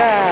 Center.